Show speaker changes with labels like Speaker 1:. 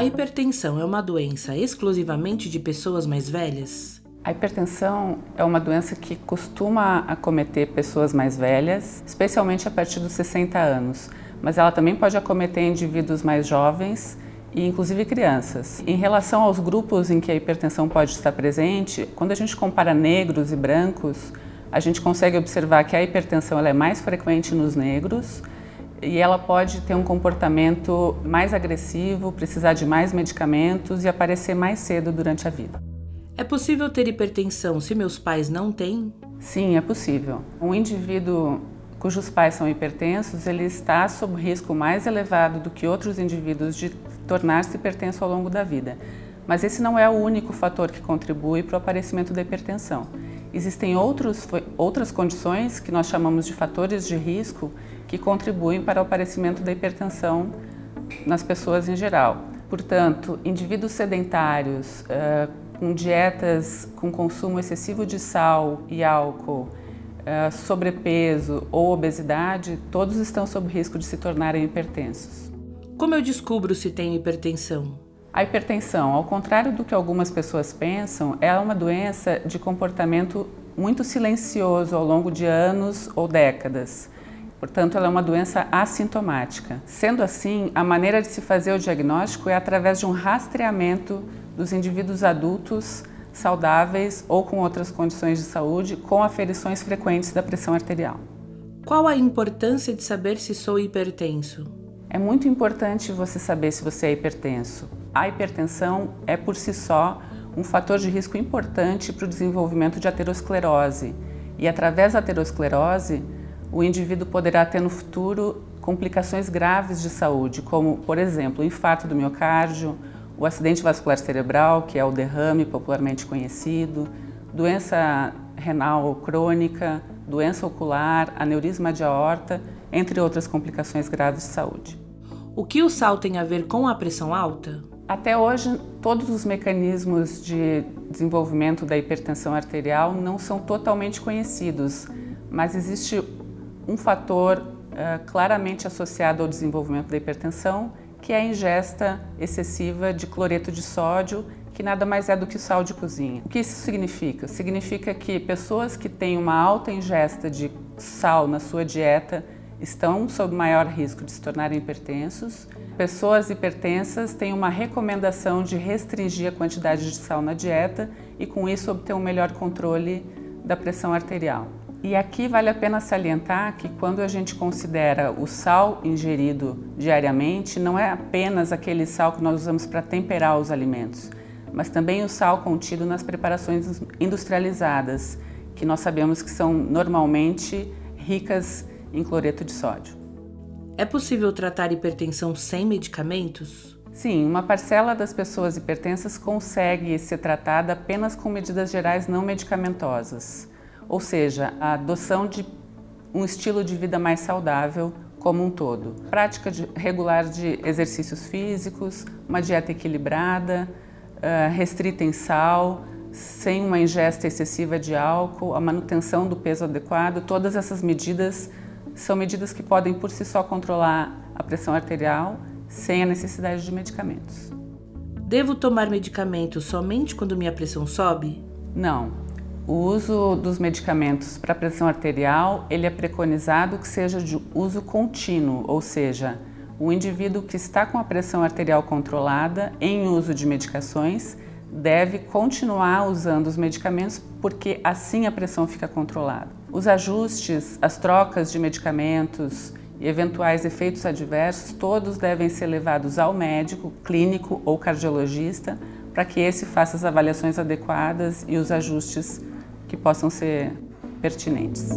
Speaker 1: A hipertensão é uma doença exclusivamente de pessoas mais velhas?
Speaker 2: A hipertensão é uma doença que costuma acometer pessoas mais velhas, especialmente a partir dos 60 anos, mas ela também pode acometer indivíduos mais jovens e inclusive crianças. Em relação aos grupos em que a hipertensão pode estar presente, quando a gente compara negros e brancos, a gente consegue observar que a hipertensão ela é mais frequente nos negros e ela pode ter um comportamento mais agressivo, precisar de mais medicamentos e aparecer mais cedo durante a vida.
Speaker 1: É possível ter hipertensão se meus pais não têm?
Speaker 2: Sim, é possível. Um indivíduo cujos pais são hipertensos, ele está sob risco mais elevado do que outros indivíduos de tornar-se hipertenso ao longo da vida. Mas esse não é o único fator que contribui para o aparecimento da hipertensão. Existem outros, outras condições que nós chamamos de fatores de risco que contribuem para o aparecimento da hipertensão nas pessoas em geral. Portanto, indivíduos sedentários, uh, com dietas com consumo excessivo de sal e álcool, uh, sobrepeso ou obesidade, todos estão sob risco de se tornarem hipertensos.
Speaker 1: Como eu descubro se tenho hipertensão?
Speaker 2: A hipertensão, ao contrário do que algumas pessoas pensam, é uma doença de comportamento muito silencioso ao longo de anos ou décadas. Portanto, ela é uma doença assintomática. Sendo assim, a maneira de se fazer o diagnóstico é através de um rastreamento dos indivíduos adultos saudáveis ou com outras condições de saúde com aferições frequentes da pressão arterial.
Speaker 1: Qual a importância de saber se sou hipertenso?
Speaker 2: É muito importante você saber se você é hipertenso. A hipertensão é por si só um fator de risco importante para o desenvolvimento de aterosclerose. E através da aterosclerose, o indivíduo poderá ter no futuro complicações graves de saúde, como, por exemplo, o infarto do miocárdio, o acidente vascular cerebral, que é o derrame popularmente conhecido, doença renal crônica, doença ocular, aneurisma de aorta, entre outras complicações graves de saúde.
Speaker 1: O que o sal tem a ver com a pressão alta?
Speaker 2: Até hoje, todos os mecanismos de desenvolvimento da hipertensão arterial não são totalmente conhecidos, mas existe um fator uh, claramente associado ao desenvolvimento da hipertensão, que é a ingesta excessiva de cloreto de sódio, que nada mais é do que sal de cozinha. O que isso significa? Significa que pessoas que têm uma alta ingesta de sal na sua dieta estão sob maior risco de se tornarem hipertensos. Pessoas hipertensas têm uma recomendação de restringir a quantidade de sal na dieta e, com isso, obter um melhor controle da pressão arterial. E aqui vale a pena salientar que quando a gente considera o sal ingerido diariamente, não é apenas aquele sal que nós usamos para temperar os alimentos, mas também o sal contido nas preparações industrializadas, que nós sabemos que são normalmente ricas em cloreto de sódio.
Speaker 1: É possível tratar hipertensão sem medicamentos?
Speaker 2: Sim, uma parcela das pessoas hipertensas consegue ser tratada apenas com medidas gerais não medicamentosas ou seja, a adoção de um estilo de vida mais saudável como um todo. Prática de, regular de exercícios físicos, uma dieta equilibrada, uh, restrita em sal, sem uma ingesta excessiva de álcool, a manutenção do peso adequado, todas essas medidas são medidas que podem por si só controlar a pressão arterial sem a necessidade de medicamentos.
Speaker 1: Devo tomar medicamentos somente quando minha pressão sobe?
Speaker 2: Não. O uso dos medicamentos para pressão arterial, ele é preconizado que seja de uso contínuo, ou seja, o indivíduo que está com a pressão arterial controlada em uso de medicações deve continuar usando os medicamentos porque assim a pressão fica controlada. Os ajustes, as trocas de medicamentos e eventuais efeitos adversos, todos devem ser levados ao médico, clínico ou cardiologista para que esse faça as avaliações adequadas e os ajustes que possam ser pertinentes.